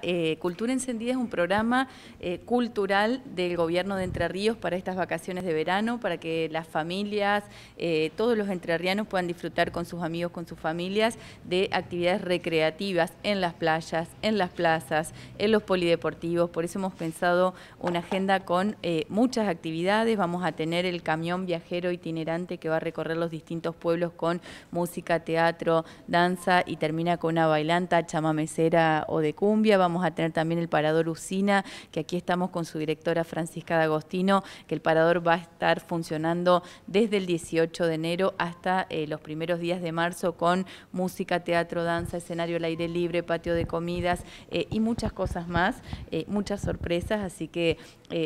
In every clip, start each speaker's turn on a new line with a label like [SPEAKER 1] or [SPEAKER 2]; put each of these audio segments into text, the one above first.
[SPEAKER 1] Eh, Cultura Encendida es un programa eh, cultural del gobierno de Entre Ríos para estas vacaciones de verano, para que las familias, eh, todos los entrerrianos puedan disfrutar con sus amigos, con sus familias, de actividades recreativas en las playas, en las plazas, en los polideportivos. Por eso hemos pensado una agenda con muchas actividades. Vamos a tener el camión viajero itinerante que va a recorrer los distintos pueblos con música, teatro, danza y termina con una bailanta, chamamecera o de cumbia vamos a tener también el Parador Usina, que aquí estamos con su directora Francisca D'Agostino, que el Parador va a estar funcionando desde el 18 de enero hasta eh, los primeros días de marzo con música, teatro, danza, escenario al aire libre, patio de comidas eh, y muchas cosas más, eh, muchas sorpresas, así que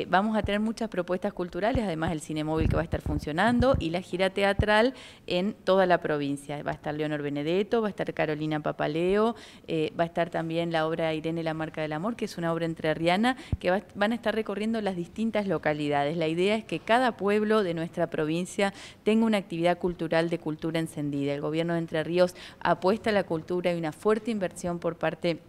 [SPEAKER 1] vamos a tener muchas propuestas culturales, además el cine móvil que va a estar funcionando y la gira teatral en toda la provincia. Va a estar Leonor Benedetto, va a estar Carolina Papaleo, va a estar también la obra Irene la Marca del Amor, que es una obra entrerriana que van a estar recorriendo las distintas localidades. La idea es que cada pueblo de nuestra provincia tenga una actividad cultural de cultura encendida. El gobierno de Entre Ríos apuesta a la cultura y una fuerte inversión por parte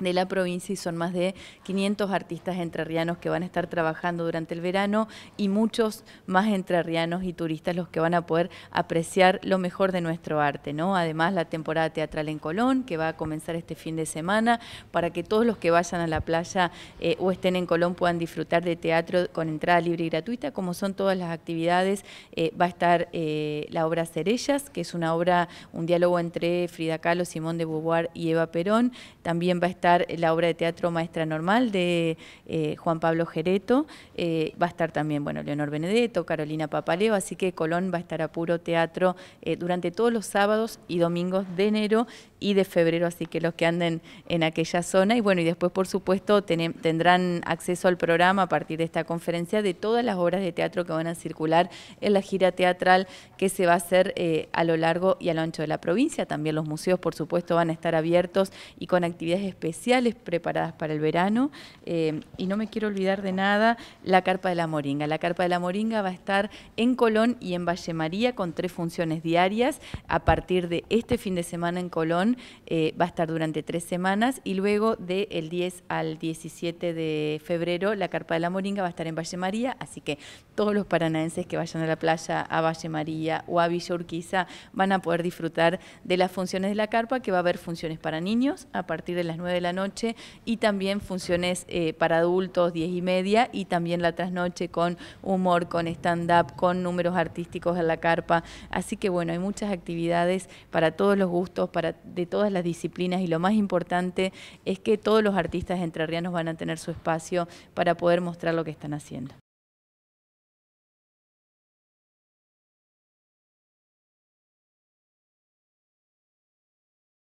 [SPEAKER 1] de la provincia y son más de 500 artistas entrerrianos que van a estar trabajando durante el verano y muchos más entrerrianos y turistas los que van a poder apreciar lo mejor de nuestro arte, ¿no? Además la temporada teatral en Colón que va a comenzar este fin de semana para que todos los que vayan a la playa eh, o estén en Colón puedan disfrutar de teatro con entrada libre y gratuita, como son todas las actividades, eh, va a estar eh, la obra Cerellas, que es una obra, un diálogo entre Frida Kahlo, Simón de Beauvoir y Eva Perón, también va a estar la obra de teatro Maestra Normal de eh, Juan Pablo Gereto, eh, va a estar también, bueno, Leonor Benedetto, Carolina Papaleo, así que Colón va a estar a puro teatro eh, durante todos los sábados y domingos de enero y de febrero, así que los que anden en aquella zona, y bueno, y después por supuesto tendrán acceso al programa a partir de esta conferencia de todas las obras de teatro que van a circular en la gira teatral que se va a hacer a lo largo y a lo ancho de la provincia, también los museos por supuesto van a estar abiertos y con actividades especiales preparadas para el verano. Eh, y no me quiero olvidar de nada, la Carpa de la Moringa. La Carpa de la Moringa va a estar en Colón y en Valle María con tres funciones diarias. A partir de este fin de semana en Colón eh, va a estar durante tres semanas y luego del 10 al 17 de febrero la Carpa de la Moringa va a estar en Valle María. Así que todos los paranaenses que vayan a la playa, a Valle María o a Villa Urquiza van a poder disfrutar de las funciones de la carpa, que va a haber funciones para niños a partir de las 9 de noche y también funciones eh, para adultos 10 y media y también la trasnoche con humor, con stand-up, con números artísticos en la carpa. Así que bueno, hay muchas actividades para todos los gustos, para de todas las disciplinas y lo más importante es que todos los artistas entrerrianos van a tener su espacio para poder mostrar lo que están haciendo.